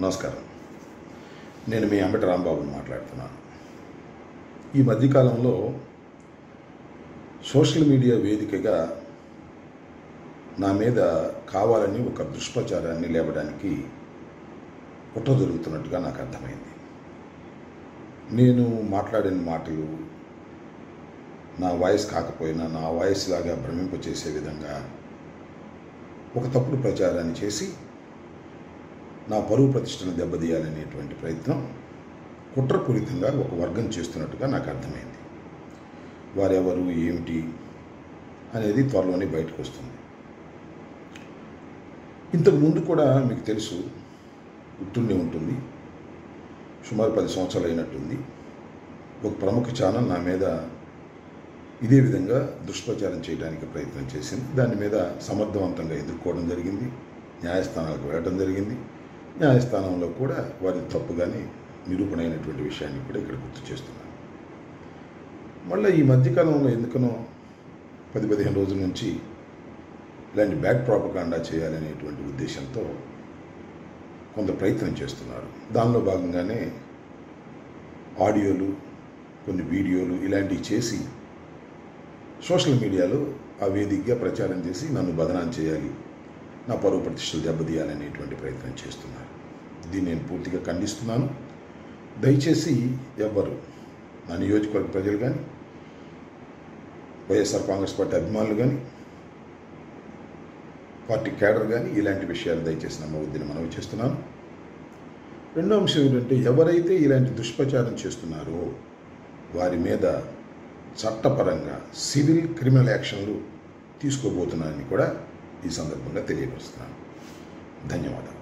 నమస్కారం. నేను మీ అంబటి రాంబాబుని మాట్లాడుతున్నాను. ఈ మధ్యకాలంలో సోషల్ మీడియా వేదికగా నా మీద కావాలని ఒక దుష్ప్రచారాన్ని లేవడానికి కుట్ర జరుగుతున్నట్టుగా నాకు అర్థమైంది. నేను మాట్లాడిన మాటలు నా వాయిస్ కాకపోయినా నా వాయిస్ లాగా భ్రమింపచేసే విధంగా ఒక తప్పుడు ప్రచారాన్ని చేసి నా పరువు ప్రతిష్టను దెబ్బతీయాలనేటువంటి ప్రయత్నం కుట్రపూరితంగా ఒక వర్గం చేస్తున్నట్టుగా నాకు అర్థమైంది. వారెవరు ఏమిటి అనేది త్వరలోనే బయటకు వస్తుంది. ఇంతకు ముందు కూడా మీకు తెలుసు గుర్తుండే ఉంటుంది. సుమారు పది సంవత్సరాలు అయినట్టుంది. ఒక ప్రముఖ ఛానల్ నా మీద ఇదే విధంగా దుష్ప్రచారం చేయడానికి ప్రయత్నం చేసింది. దాని మీద సమర్థవంతంగా ఎదుర్కోవడం జరిగింది. న్యాయస్థానాలకు వెళ్ళడం జరిగింది. న్యాయస్థానంలో కూడా వారి తప్పుగానే నిరూపణ అయినటువంటి విషయాన్ని కూడా ఇక్కడ గుర్తు చేస్తున్నాను. మళ్ళీ ఈ మధ్యకాలంలో ఎందుకనో పది పదిహేను రోజుల నుంచి ఇలాంటి బ్యాక్ ప్రాపకాండా చేయాలనేటువంటి ఉద్దేశంతో కొంత ప్రయత్నం చేస్తున్నారు. దానిలో భాగంగానే ఆడియోలు కొన్ని వీడియోలు ఇలాంటివి చేసి సోషల్ మీడియాలో ఆ వేదికగా ప్రచారం చేసి నన్ను బదనాం చేయాలి నా పరువు ప్రతిష్టలు దెబ్బతీయాలనేటువంటి ప్రయత్నం చేస్తున్నారు. దీన్ని నేను పూర్తిగా ఖండిస్తున్నాను. దయచేసి ఎవ్వరు నా నియోజకవర్గ ప్రజలు కానీ వైఎస్ఆర్ కాంగ్రెస్ పార్టీ అభిమానులు కానీ పార్టీ కేడర్ కానీ ఇలాంటి విషయాలు దయచేసి నమ్మవద్దని మనవి చేస్తున్నాను. రెండో అంశం ఏంటంటే ఎవరైతే ఇలాంటి దుష్ప్రచారం చేస్తున్నారో వారి మీద చట్టపరంగా సివిల్ క్రిమినల్ యాక్షన్లు తీసుకోబోతున్నారని కూడా ఈ సందర్భంగా తెలియపరుస్తున్నాను. ధన్యవాదాలు.